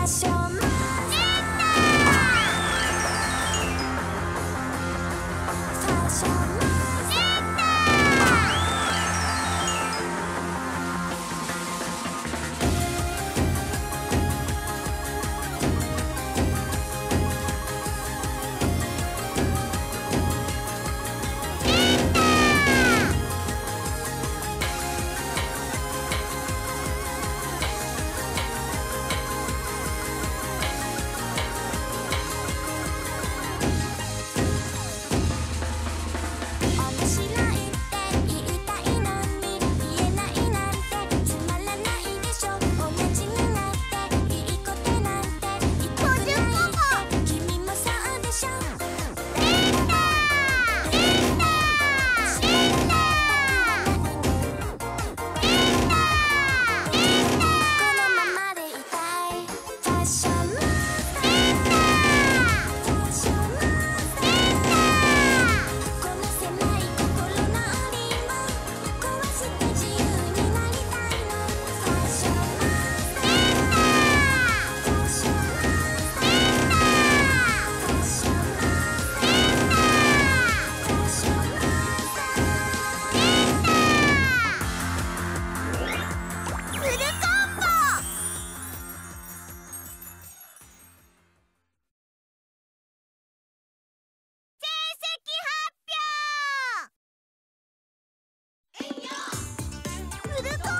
pasión. you